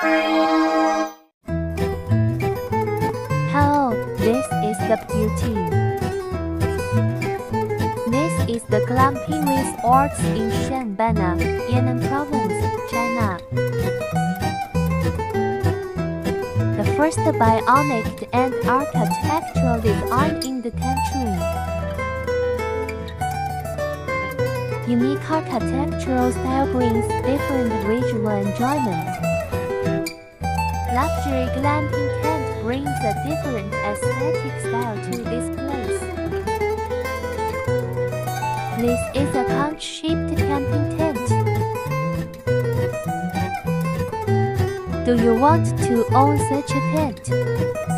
Hello, this is the beauty. This is the glamping resorts in Shanbana, Yunnan Province, China. The first bionic and architectural design in the country. Unique architectural style brings different visual enjoyment. Luxury glamping tent brings a different aesthetic style to this place. This is a couch-shaped camping tent. Do you want to own such a tent?